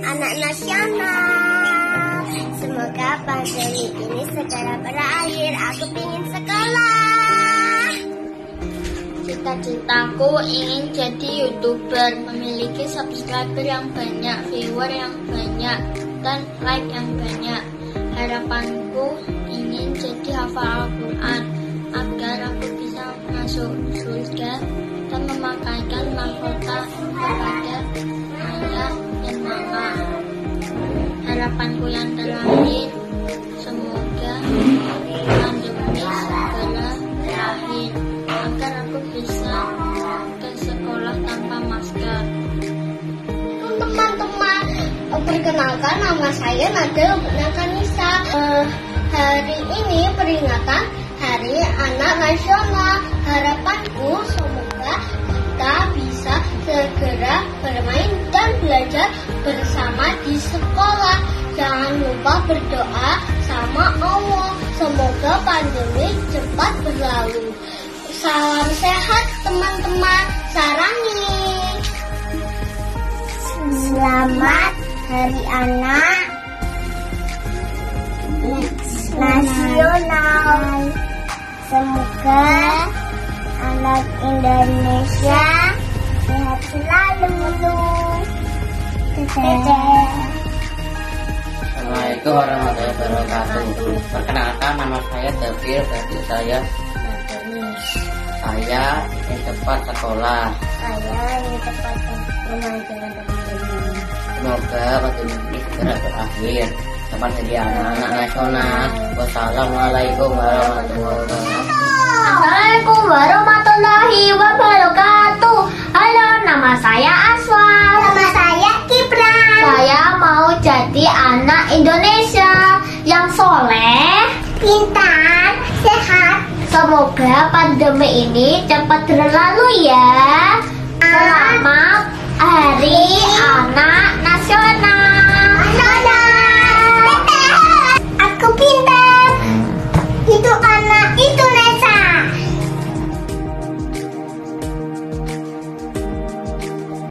anak nasional. Semoga pandemi ini segera berakhir. Aku ingin sekolah. Cita-citaku ingin jadi youtuber, memiliki subscriber yang banyak, viewer yang banyak, dan like yang banyak. Harapanku ingin jadi hafal Al-Quran agar aku bisa masuk surga dan memakaikan mahkota Harapanku yang terakhir, semoga pandemi segera berakhir agar aku bisa ke sekolah tanpa masker. Teman-teman, perkenalkan nama saya Nadel Kanisa. Eh, hari ini peringatan Hari Anak Nasional. Harapanku semoga kita bisa segera bermain dan belajar bersama di sekolah. Lupa berdoa sama Allah. Semoga pandemi cepat berlalu. Salam sehat teman-teman. Sarangi. Selamat Hari Anak Nasional. Semoga anak Indonesia sehat selalu. Dadah. Assalamualaikum warahmatullahi wabarakatuh. Perkenalkan nama saya Davir, dari saya saya ingin cepat sekolah. Saya ingin cepat teman-teman. Semoga pandemi ini segera berakhir. Cepat jadi anak-anak nasional. Wassalamualaikum warahmatullahi wabarakatuh. Assalamualaikum warahmatullahi wabarakatuh. Halo, nama saya Semoga pandemi ini cepat berlalu ya. Selamat hari